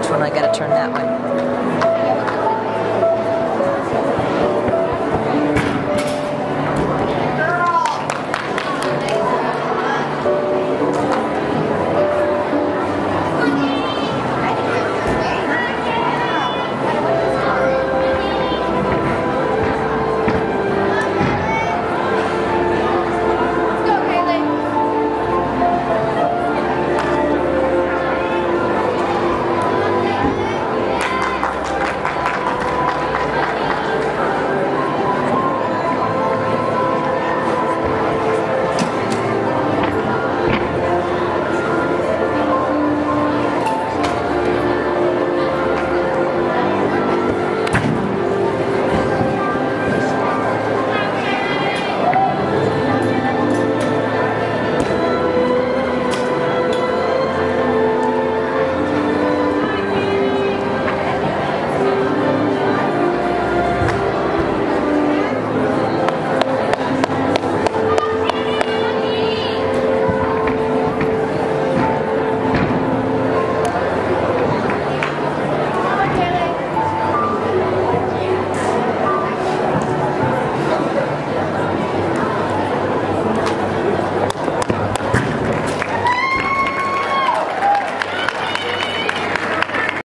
which when I gotta turn that way.